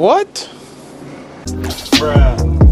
What? Bruh.